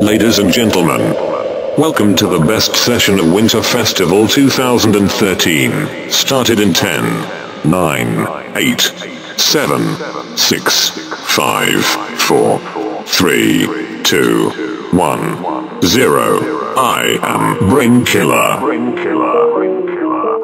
Ladies and gentlemen, welcome to the best session of Winter Festival 2013. Started in 10, 9, 8, 7, 6, 5, 4, 3, 2, 1, 0. I am Brainkiller. Brain Killer. Brainkiller.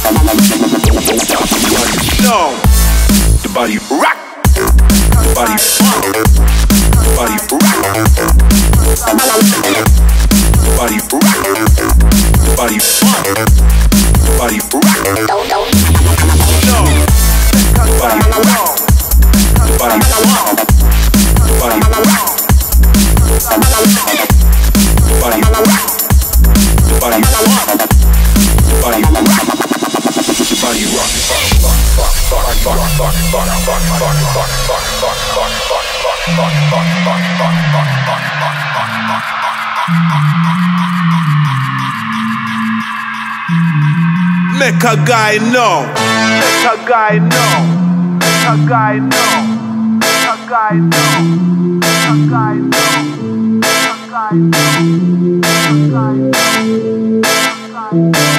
No. The body rock. The body rock. The body rock. The body rock. The body rock. The body rock. No. The body rock. The body rock. Make a guy know. Make a guy know. Make a guy know. Make a guy know. Make a guy know. Make a guy know. Make a guy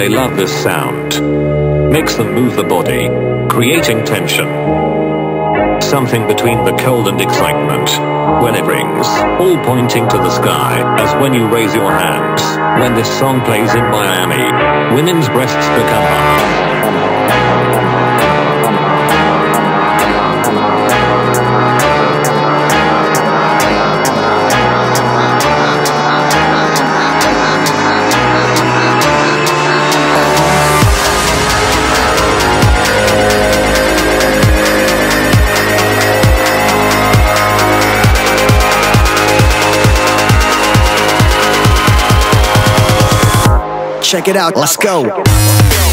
they love this sound. Makes them move the body, creating tension. Something between the cold and excitement. When it rings, all pointing to the sky, as when you raise your hands. When this song plays in Miami, women's breasts become hard. Check it out, let's go.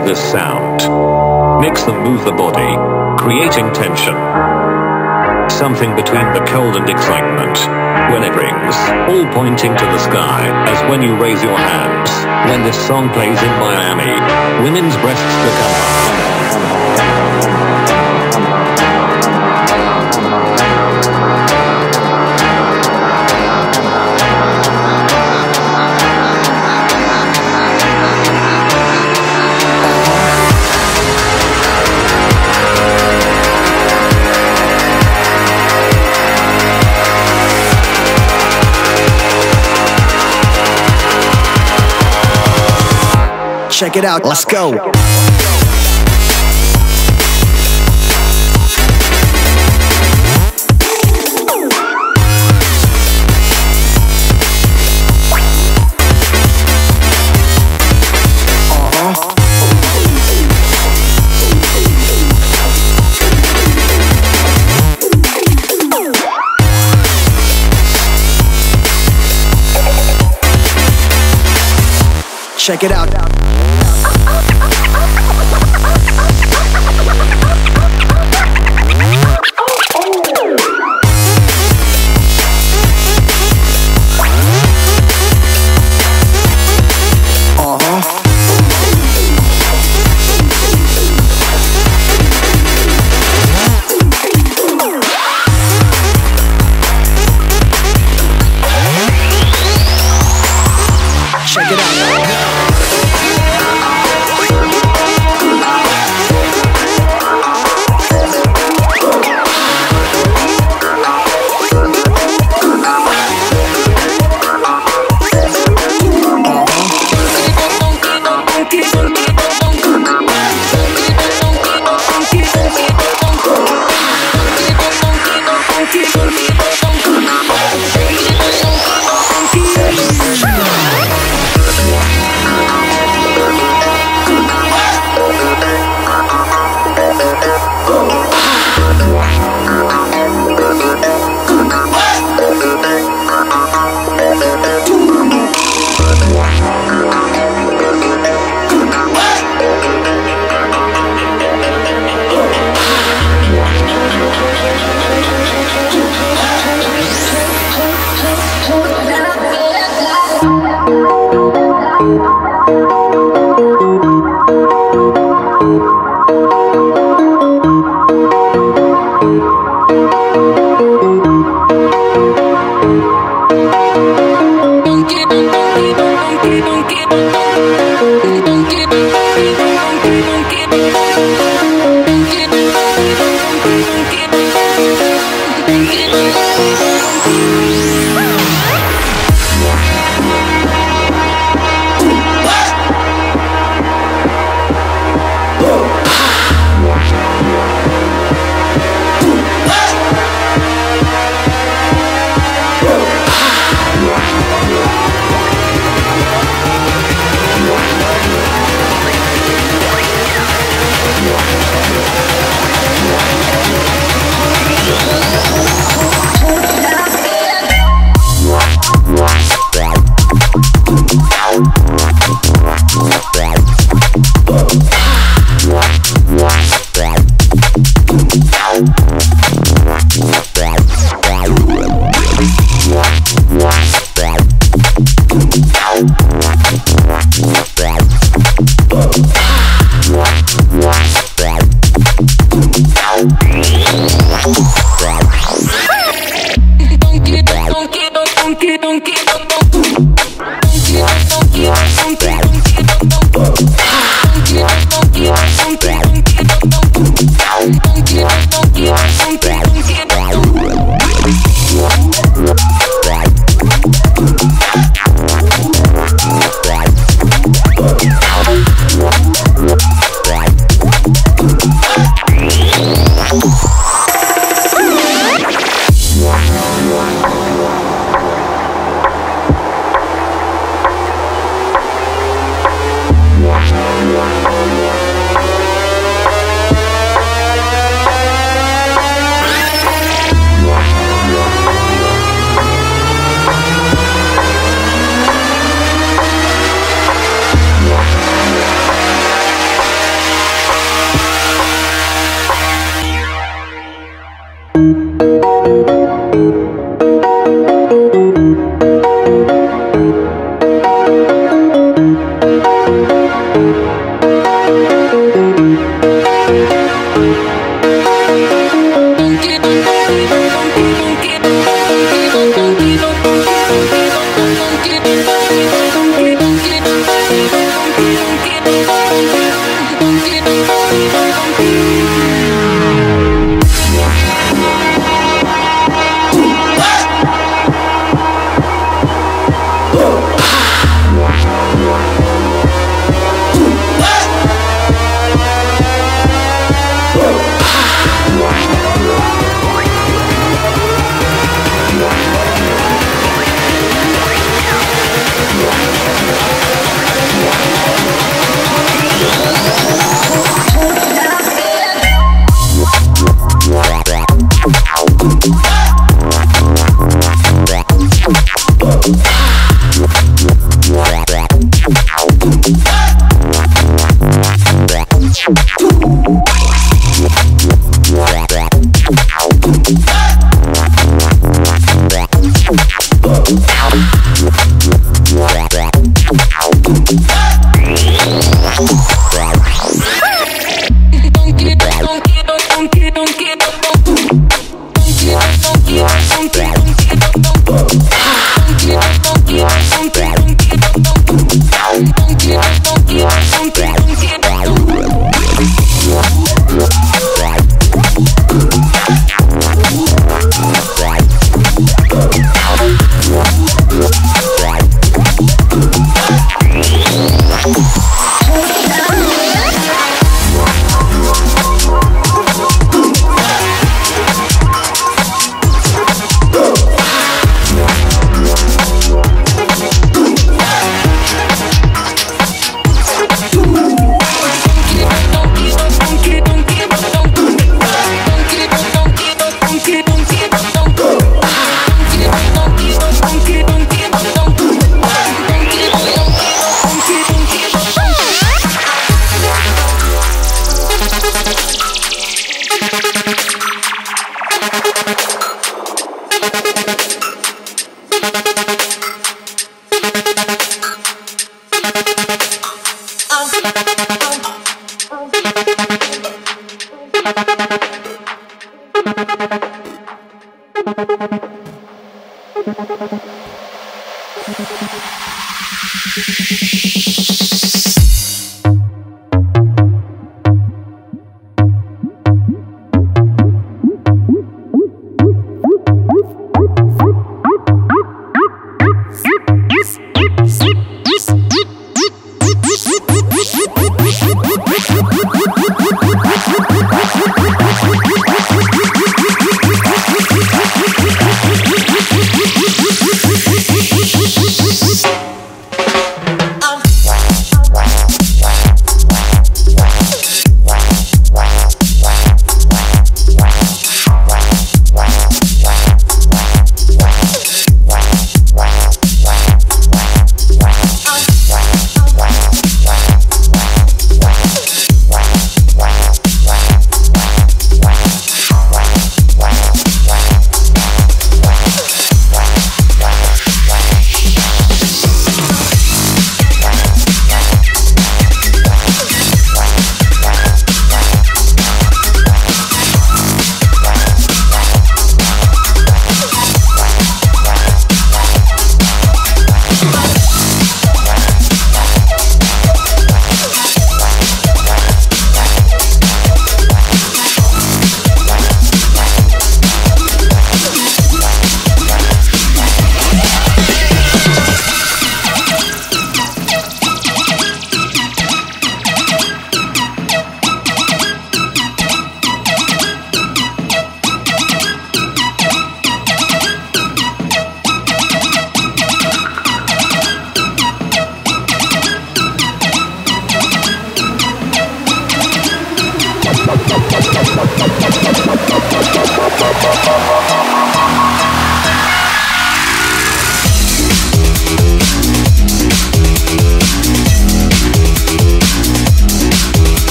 Love this sound. Makes them move the body, creating tension. Something between the cold and excitement. When it rings, all pointing to the sky, as when you raise your hands. When this song plays in Miami, women's breasts become hard. Check it out, let's go. Check it out.